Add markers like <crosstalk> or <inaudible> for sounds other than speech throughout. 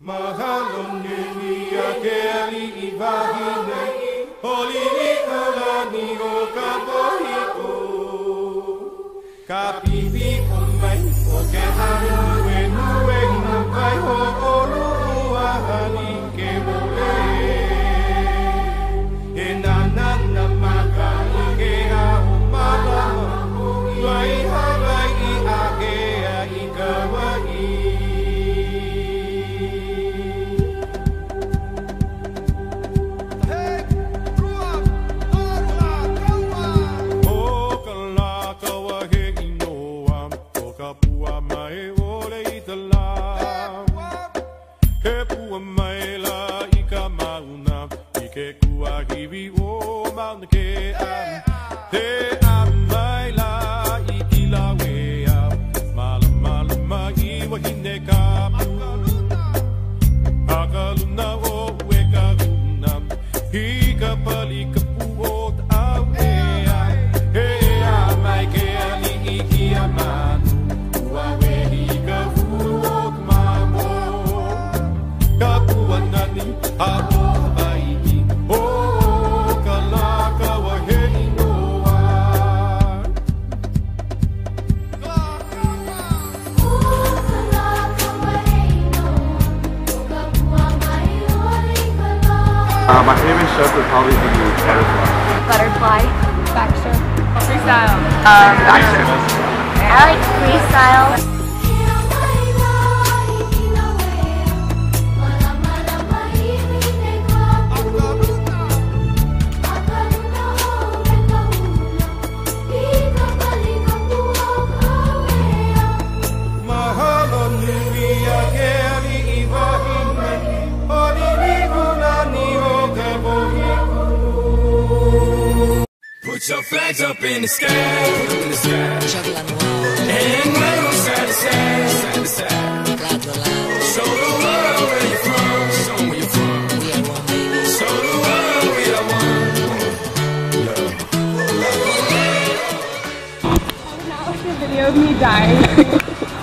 Mahalo nini akeli ivahine, olini kalani o Uh, my favorite show would probably be Butterfly. Butterfly. Baxter. Freestyle. Um, Baxter. I like freestyle. Your flags up in the sky, in the sky. Chugging the wall. And wave side to side, side to side. The world where you from, where you from. We are one, baby. The world we are one. A video of me dying. <laughs>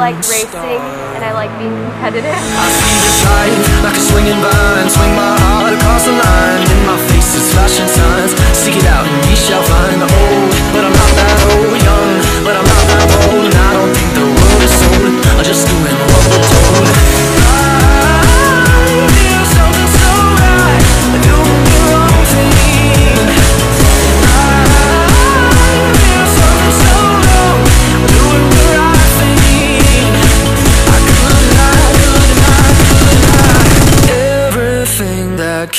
I like racing and I like being competitive.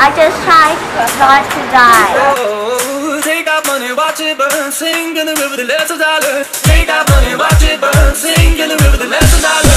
I just tried not to die. Oh, money, watch it burn, sing in the river, the less dollar. Money, watch it burn, sing in the river, the less dollar.